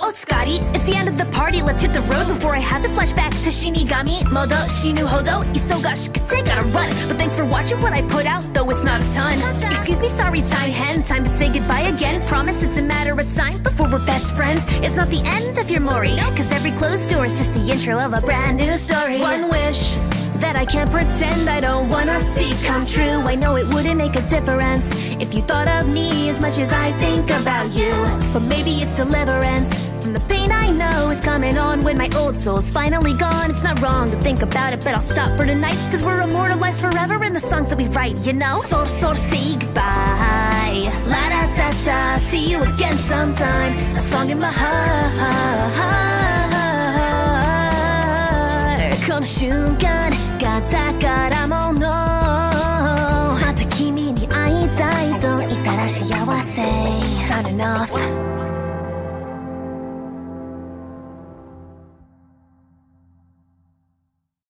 oh, Scotty, it's the end of the party. Let's hit the road before I have to flash back to Shinigami, Modo, Shinu Hodo, Isogashikute. Gotta run. But thanks for watching what I put out, though it's not a ton. Excuse me, sorry, taihen. Time to say goodbye again. Promise it's a matter of time before we're best friends. It's not the end of your Mori, cause every closed door is just the intro of a brand new story. One wish that I can't pretend I don't wanna see come true. I know it wouldn't make a difference if you thought of me as much as I think about you. But maybe it's deliverance from the pain I know is coming on when my old soul's finally gone. It's not wrong to think about it, but I'll stop for tonight. Cause we're immortalized forever in the songs that we write, you know? So, so, say goodbye. La da da da, see you again sometime. A song in my heart. 宝物また君に会いたいといたら幸せ。Sun enough